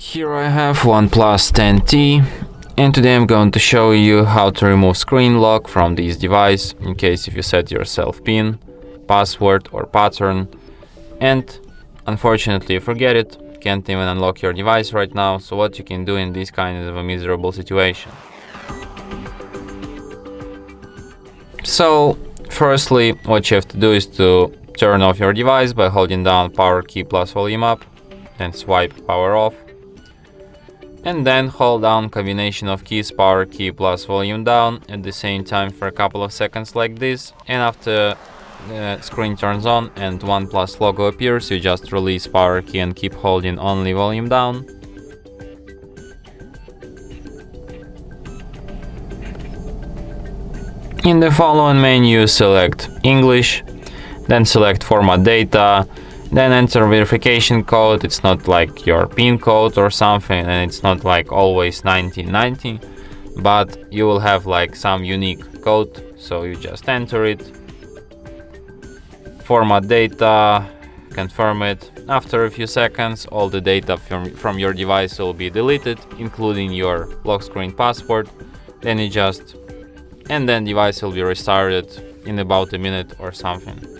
Here I have OnePlus 10T and today I'm going to show you how to remove screen lock from this device in case if you set yourself pin, password or pattern and unfortunately you forget it, can't even unlock your device right now, so what you can do in this kind of a miserable situation. So firstly what you have to do is to turn off your device by holding down power key plus volume up, then swipe power off and then hold down combination of keys power key plus volume down at the same time for a couple of seconds like this. And after the screen turns on and OnePlus logo appears you just release power key and keep holding only volume down. In the following menu select English, then select format data, then enter verification code. It's not like your pin code or something and it's not like always 1990 but you will have like some unique code so you just enter it format data confirm it. After a few seconds all the data from, from your device will be deleted including your lock screen password. Then you just and then device will be restarted in about a minute or something